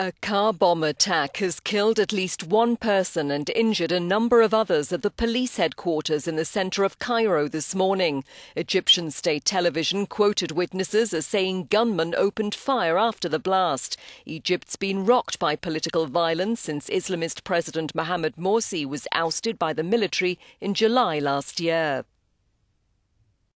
A car bomb attack has killed at least one person and injured a number of others at the police headquarters in the center of Cairo this morning. Egyptian state television quoted witnesses as saying gunmen opened fire after the blast. Egypt's been rocked by political violence since Islamist President Mohamed Morsi was ousted by the military in July last year.